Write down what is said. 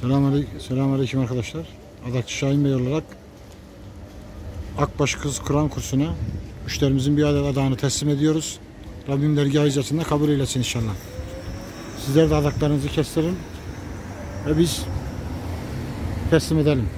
Selamünaleyküm, selamünaleyküm arkadaşlar. Adakçı Şahin Bey olarak Akbaş Kız Kur'an kursuna müşterimizin bir adet adağını teslim ediyoruz. Rabbim dergah hicasında kabul eylesin inşallah. Sizler de adaklarınızı kestirin ve biz teslim edelim.